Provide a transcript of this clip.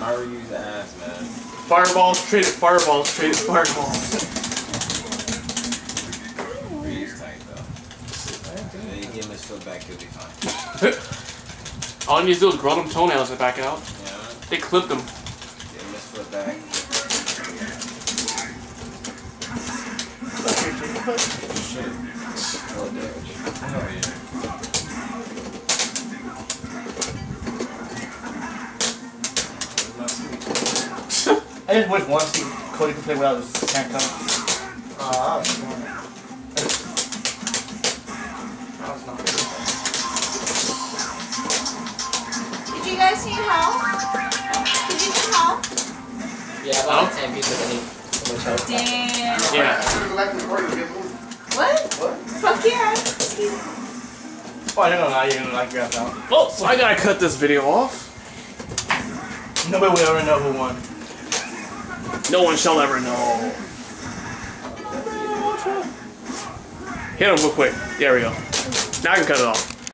Mario's ass, man. Fireballs, traded fireballs, traded fireballs. Ryu's tight, though. And then you get his foot back, he'll be fine. All you need to do is grow them toenails and back out. You know? They clipped them. Get him his foot back. Shit. Oh, damage. Oh, yeah. I just wish once he, Cody could play without his handcuffs. Ah, that's fine. That's not Did you guys need help? Did you need help? Yeah, about 10 people that need so much help. Damn. Yeah. Should like the party, get moved. What? What? Fuck yeah. Oh, I don't know. You're gonna like grab out. Oh, so I gotta cut this video off. Nobody will ever know who won. No one shall ever know. Hit him real quick. There we go. Now I can cut it off.